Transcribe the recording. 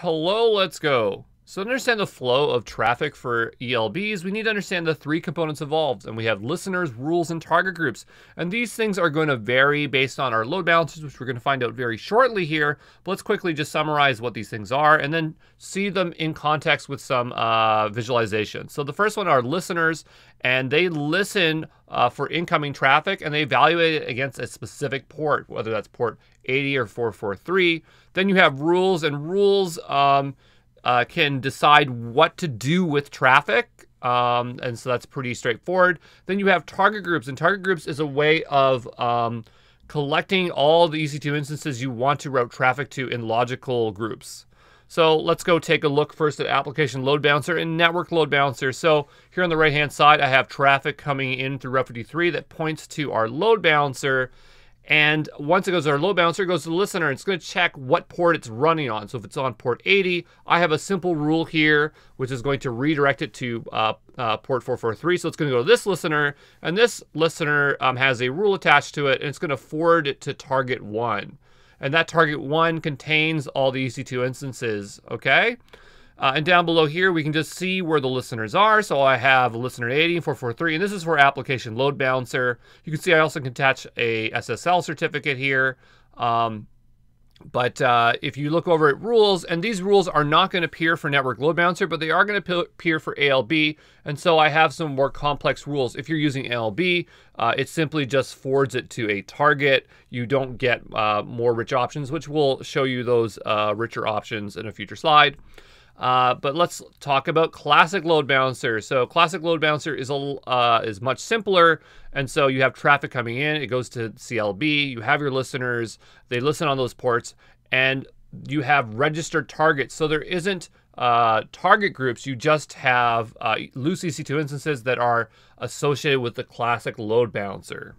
Hello, let's go. So to understand the flow of traffic for ELBs, we need to understand the three components involved. And we have listeners, rules, and target groups. And these things are going to vary based on our load balancers, which we're going to find out very shortly here. But let's quickly just summarize what these things are and then see them in context with some uh, visualization. So the first one are listeners, and they listen uh, for incoming traffic and they evaluate it against a specific port, whether that's port 80 or 443. Then you have rules, and rules um, uh, can decide what to do with traffic. Um, and so that's pretty straightforward. Then you have target groups, and target groups is a way of um, collecting all the EC2 instances you want to route traffic to in logical groups. So let's go take a look first at application load balancer and network load balancer. So here on the right hand side, I have traffic coming in through Route 53 that points to our load balancer. And once it goes to our load balancer, it goes to the listener. And it's going to check what port it's running on. So if it's on port 80, I have a simple rule here, which is going to redirect it to uh, uh, port 443. So it's going to go to this listener. And this listener um, has a rule attached to it. And it's going to forward it to target 1. And that target 1 contains all the EC2 instances, okay? Uh, and down below here, we can just see where the listeners are. So I have a listener 80 and 443, and this is for application load balancer. You can see I also can attach a SSL certificate here. Um, but uh, if you look over at rules, and these rules are not going to appear for network load balancer, but they are going to appear for ALB. And so I have some more complex rules. If you're using ALB, uh, it simply just forwards it to a target. You don't get uh, more rich options, which will show you those uh, richer options in a future slide. Uh, but let's talk about classic load balancer. So classic load balancer is a, uh, is much simpler, and so you have traffic coming in. It goes to CLB. You have your listeners. They listen on those ports, and you have registered targets. So there isn't uh, target groups. You just have uh, loose EC2 instances that are associated with the classic load balancer.